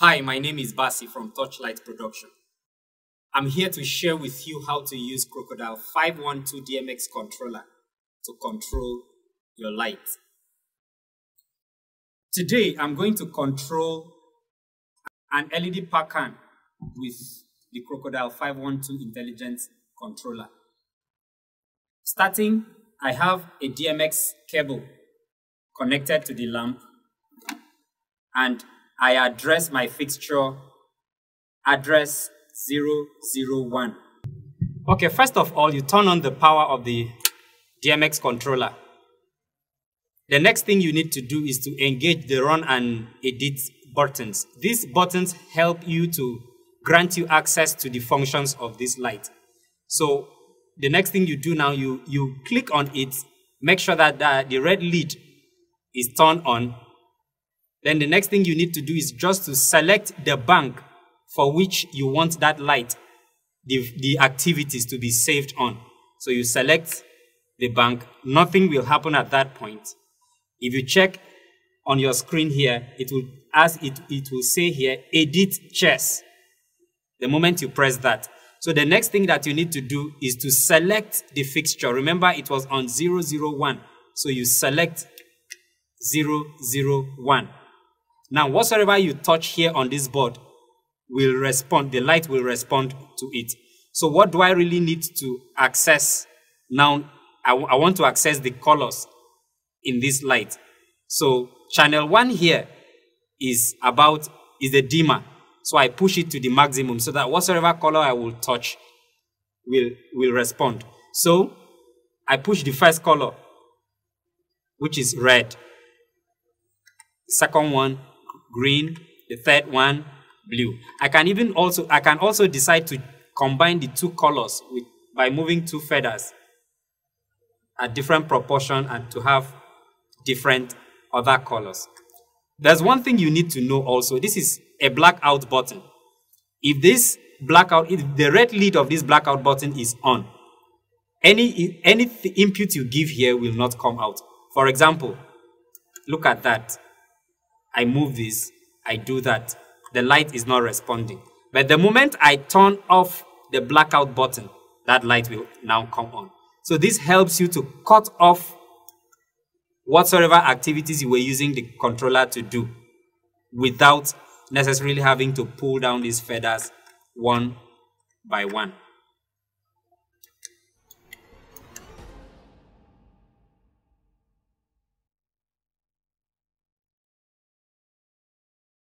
Hi, my name is Bassey from Touchlight Production. I'm here to share with you how to use Crocodile 512 DMX controller to control your light. Today, I'm going to control an LED PAR can with the Crocodile 512 intelligent controller. Starting, I have a DMX cable connected to the lamp and I address my fixture address 001. Okay, first of all, you turn on the power of the DMX controller. The next thing you need to do is to engage the run and edit buttons. These buttons help you to grant you access to the functions of this light. So the next thing you do now, you, you click on it, make sure that the, the red lead is turned on. Then the next thing you need to do is just to select the bank for which you want that light, the, the activities to be saved on. So you select the bank, nothing will happen at that point. If you check on your screen here, it will, as it, it will say here, edit chase. The moment you press that. So the next thing that you need to do is to select the fixture. Remember, it was on 001. So you select 001. Now, whatsoever you touch here on this board will respond, the light will respond to it. So what do I really need to access? Now, I, I want to access the colors in this light. So channel one here is about, is the dimmer. So I push it to the maximum so that whatsoever color I will touch will, will respond. So I push the first color, which is red. Second one, green. The third one, blue. I can even also, I can also decide to combine the two colors with, by moving two faders at different proportion and to have different other colors. There's one thing you need to know also. This is a blackout button. If this blackout, if the red lead of this blackout button is on, any, any input you give here will not come out. For example, look at that. I move this, I do that. The light is not responding. But the moment I turn off the blackout button, that light will now come on. So this helps you to cut off whatsoever activities you were using the controller to do without necessarily having to pull down these faders one by one.